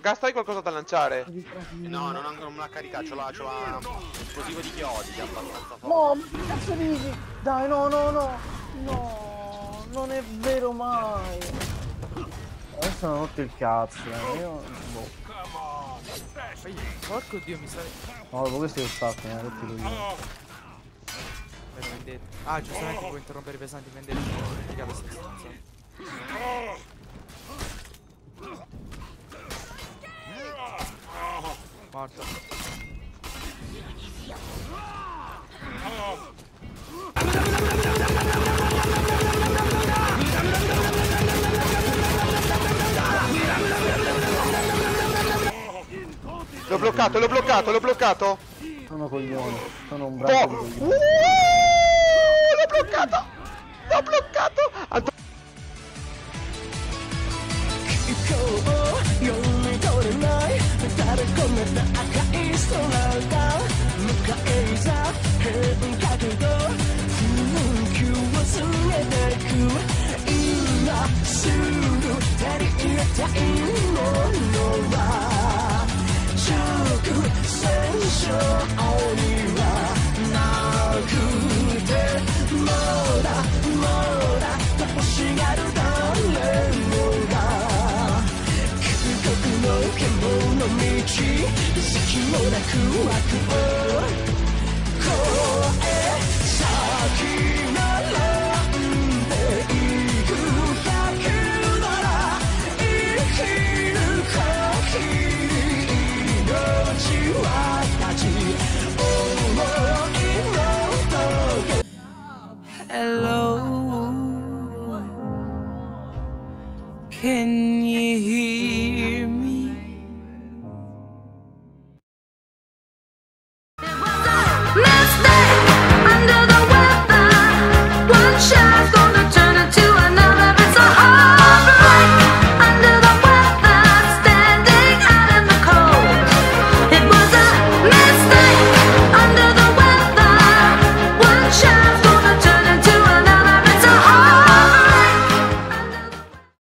Gasta hai qualcosa da lanciare? No, non, ho- non me l'ha caricato, c'ho la, c'ho la esplosivo di chiodi che è abbastanza forte. No, ma che cazzo dici? Dai, no, no, no. No, non è vero mai. Adesso hanno rotto il cazzo, eh. Io. Boh. Porco dio, mi stai... No, dopo questo io stacco, mi ha rotto i coglioni. Beh, vendetta. Ah, giustamente può interrompere i pesanti vendetta. Mica lo stesso. insomma. Morto. L'ho bloccato, l'ho bloccato, l'ho bloccato! Sono coglioni. Sono un Oh! Bloccato! L'ho bloccato! Anto- 今日読み取れない垂れ込めた赤い空が向かいざ変化けど雰囲気を告げてく今すぐ手に入れたい道。隙もなく湧く